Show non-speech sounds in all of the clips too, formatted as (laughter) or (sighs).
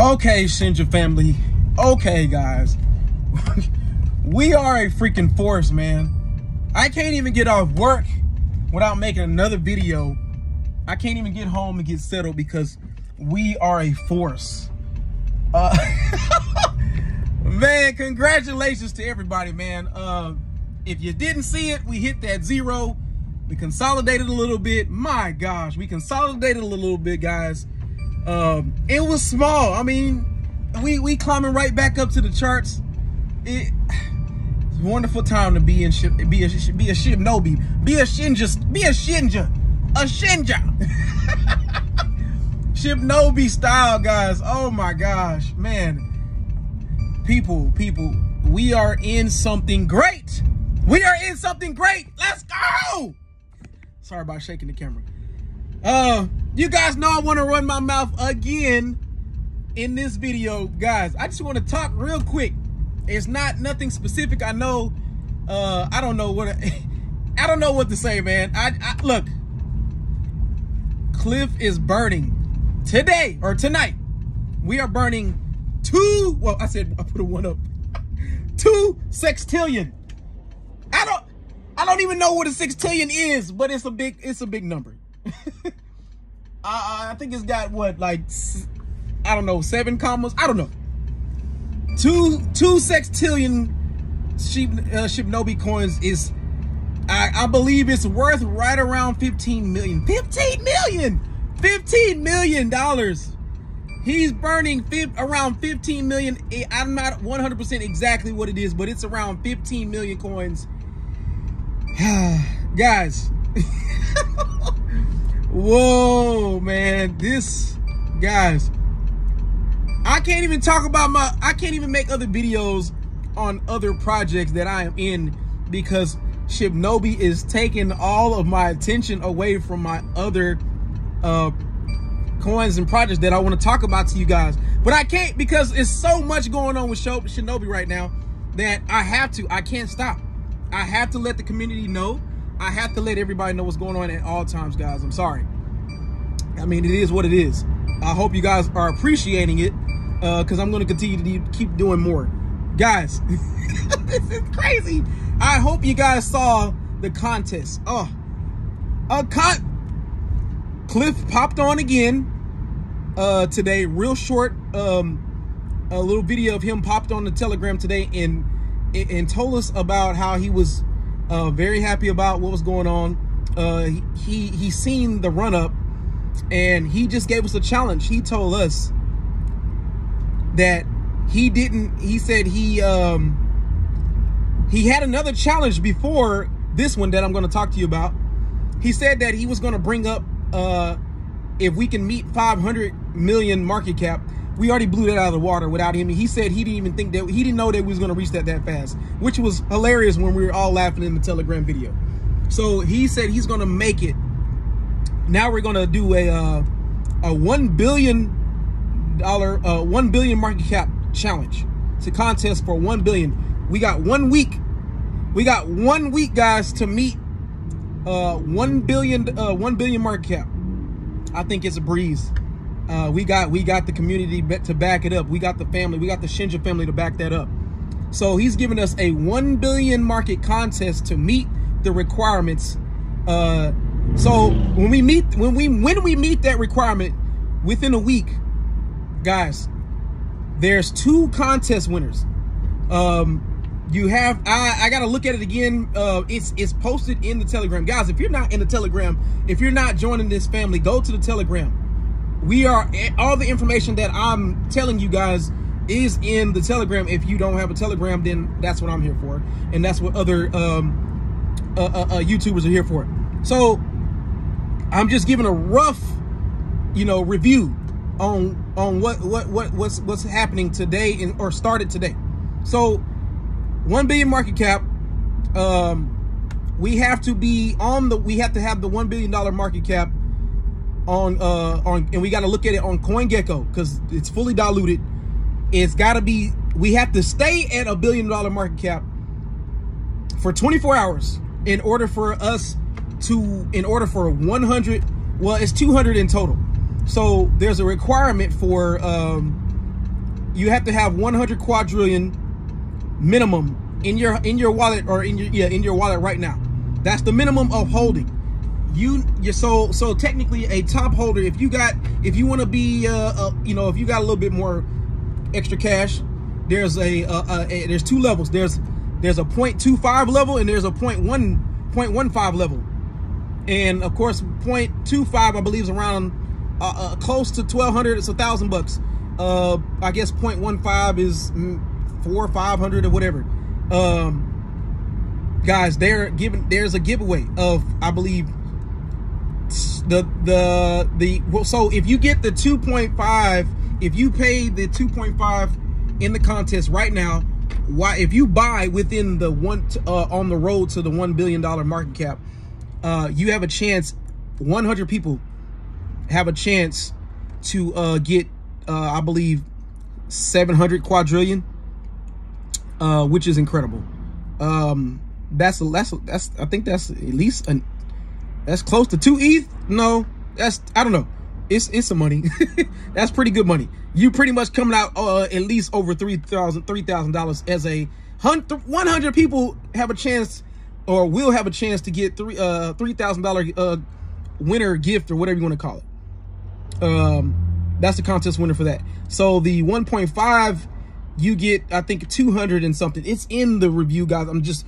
Okay, Shinja family. Okay, guys. (laughs) we are a freaking force, man. I can't even get off work without making another video. I can't even get home and get settled because we are a force. Uh, (laughs) man, congratulations to everybody, man. Uh, if you didn't see it, we hit that zero. We consolidated a little bit. My gosh, we consolidated a little bit, guys. Um, it was small. I mean, we we climbing right back up to the charts. It, it's (sighs) a wonderful time to be in ship, be a be a shibnobi, be a shinja, be a shinja, a shinja. (laughs) Shinobi style, guys. Oh my gosh, man. People, people, we are in something great. We are in something great. Let's go. Sorry about shaking the camera. Uh, you guys know I want to run my mouth again in this video. Guys, I just want to talk real quick. It's not nothing specific. I know, uh, I don't know what, (laughs) I don't know what to say, man. I, I look, Cliff is burning today or tonight. We are burning two, well, I said, I put a one up, (laughs) two sextillion. I don't, I don't even know what a sextillion is, but it's a big, it's a big number. (laughs) I, I think it's got what, like, I don't know, seven commas. I don't know. Two two sextillion sheep uh, Shibnobi coins is, I, I believe it's worth right around 15 million. 15 million! 15 million dollars. He's burning around 15 million. I'm not 100% exactly what it is, but it's around 15 million coins. (sighs) Guys. (laughs) Whoa, man. This, guys, I can't even talk about my, I can't even make other videos on other projects that I am in because Shibnobi is taking all of my attention away from my other uh, coins and projects that I want to talk about to you guys. But I can't because it's so much going on with Shibnobi right now that I have to, I can't stop. I have to let the community know I have to let everybody know what's going on at all times, guys. I'm sorry. I mean, it is what it is. I hope you guys are appreciating it because uh, I'm going to continue to keep doing more. Guys, (laughs) this is crazy. I hope you guys saw the contest. Oh, a con Cliff popped on again uh, today. Real short, um, a little video of him popped on the Telegram today and and told us about how he was uh, very happy about what was going on. Uh, he he seen the run up, and he just gave us a challenge. He told us that he didn't. He said he um he had another challenge before this one that I'm going to talk to you about. He said that he was going to bring up uh if we can meet 500 million market cap we already blew that out of the water without him. He said he didn't even think that he didn't know that we was to reach that that fast, which was hilarious when we were all laughing in the Telegram video. So he said he's to make it. Now we're to do a uh, a one billion dollar uh, one billion market cap challenge. It's a contest for one billion. We got one week. We got one week, guys, to meet uh, one billion uh, one billion market cap. I think it's a breeze. Uh, we got we got the community to back it up. We got the family. We got the Shinja family to back that up. So he's giving us a one billion market contest to meet the requirements. Uh, so when we meet when we when we meet that requirement within a week, guys, there's two contest winners. Um, you have I, I gotta look at it again. Uh, it's it's posted in the Telegram, guys. If you're not in the Telegram, if you're not joining this family, go to the Telegram we are all the information that I'm telling you guys is in the telegram. If you don't have a telegram then that's what I'm here for. And that's what other um, uh, uh, uh, YouTubers are here for. So I'm just giving a rough you know review on on what what what what's what's happening today in, or started today. So 1 billion market cap um we have to be on the we have to have the 1 billion dollar market cap on uh on and we got to look at it on CoinGecko because it's fully diluted. It's got to be we have to stay at a billion dollar market cap for 24 hours in order for us to in order for 100 well it's 200 in total so there's a requirement for um you have to have 100 quadrillion minimum in your in your wallet or in your yeah in your wallet right now. That's the minimum of holding. You you so so technically a top holder. If you got if you want to be uh, uh, you know if you got a little bit more extra cash, there's a, uh, a there's two levels. There's there's a 0.25 level and there's a 0.1 0.15 level. And of course, 0.25 I believe is around uh, uh, close to 1200 it's a thousand bucks uh i guess 0.15 is four or five hundred or whatever um guys they're giving there's a giveaway of i believe the the the well, so if you get the 2.5 if you pay the 2.5 in the contest right now why if you buy within the one uh, on the road to the one billion dollar market cap uh you have a chance 100 people have a chance to uh get uh i believe 700 quadrillion uh, which is incredible. Um, that's a that's that's I think that's at least an that's close to two ETH. No, that's I don't know. It's it's some money. (laughs) that's pretty good money. You pretty much coming out uh, at least over three thousand three thousand dollars as a hundred one hundred people have a chance or will have a chance to get three uh three thousand dollar uh winner gift or whatever you want to call it. Um, that's the contest winner for that. So the 1.5 you get, I think, 200 and something. It's in the review, guys. I'm just,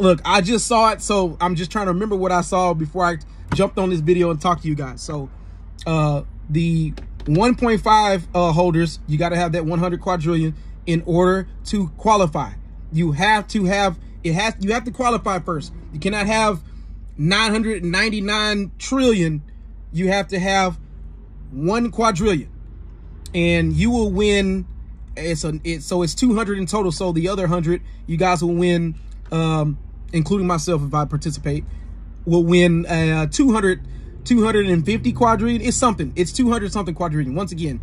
look, I just saw it, so I'm just trying to remember what I saw before I jumped on this video and talked to you guys. So, uh, the 1.5 uh, holders, you got to have that 100 quadrillion in order to qualify. You have to have, it has, you have to qualify first. You cannot have 999 trillion. You have to have one quadrillion and you will win it's a it, so it's 200 in total so the other 100 you guys will win um including myself if i participate will win a 200 250 quadrillion it's something. It's 200 something quadrillion once again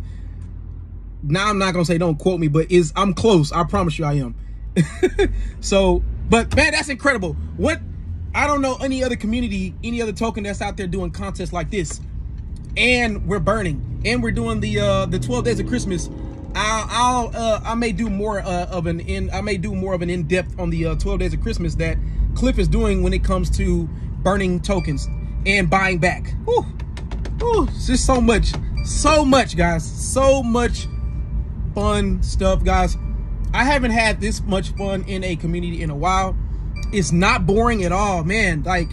now i'm not gonna say don't quote me but is i'm close. I promise you i am. (laughs) So but man that's incredible. What i don't know any other community any other token that's out there doing contests like this. And we're burning. And we're doing the uh the 12 days of christmas I'll, I'll uh, I may do more uh, of an in I may do more of an in depth on the uh, 12 days of Christmas that Cliff is doing when it comes to burning tokens and buying back. Whew. Whew. It's just so much, so much, guys, so much fun stuff, guys. I haven't had this much fun in a community in a while. It's not boring at all, man. Like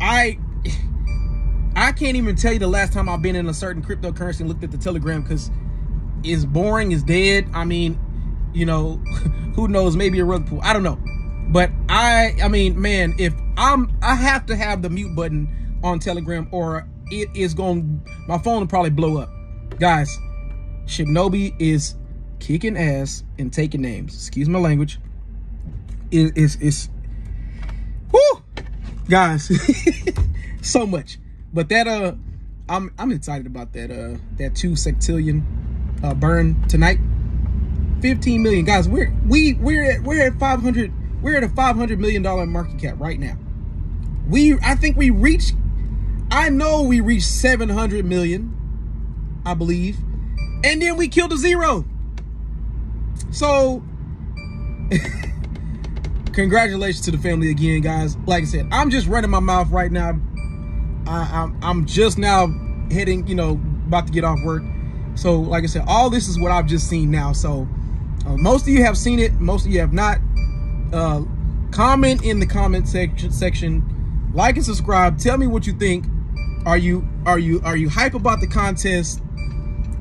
I (sighs) I can't even tell you the last time I've been in a certain cryptocurrency and looked at the Telegram because is boring, is dead. I mean, you know, (laughs) who knows? Maybe a rug pull. I don't know. But I, I mean, man, if I'm, I have to have the mute button on Telegram or it is going, my phone will probably blow up. Guys, Shibnobi is kicking ass and taking names. Excuse my language. It is, it's, whoo, guys, (laughs) so much. But that, uh, I'm, I'm excited about that, uh, that two sextillion uh, burn tonight. 15 million guys. We're we we're at we're at 500. We're at a 500 million dollar market cap right now. We I think we reached. I know we reached 700 million. I believe, and then we killed a zero. So. (laughs) congratulations to the family again, guys. Like I said, I'm just running my mouth right now. I, I'm, I'm just now heading, you know, about to get off work. So, like I said, all this is what I've just seen now. So, uh, most of you have seen it. Most of you have not. Uh, comment in the comment section. Section, like and subscribe. Tell me what you think. Are you are you are you hype about the contest?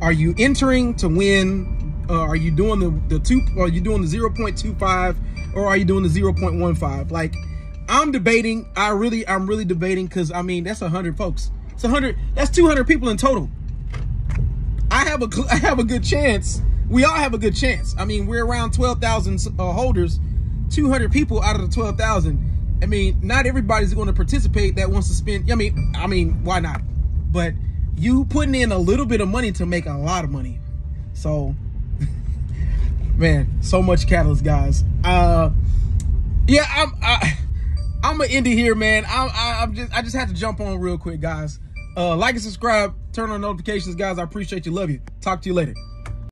Are you entering to win? Uh, are you doing the the two? Are you doing the zero point two five, or are you doing the zero point one five? Like, I'm debating. I really I'm really debating because I mean that's a hundred folks. It's a hundred. That's two hundred people in total. I have a I have a good chance. We all have a good chance. I mean, we're around 12,000 uh, holders, 200 people out of the 12,000. I mean, not everybody's going to participate that wants to spend. I mean, I mean, why not? But you putting in a little bit of money to make a lot of money. So, (laughs) man, so much catalyst, guys. Uh, yeah, I'm. I, I'm gonna end here, man. I'm. I, I'm just. I just had to jump on real quick, guys. Uh, like and subscribe. Turn on notifications, guys. I appreciate you. Love you. Talk to you later.